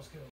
was gonna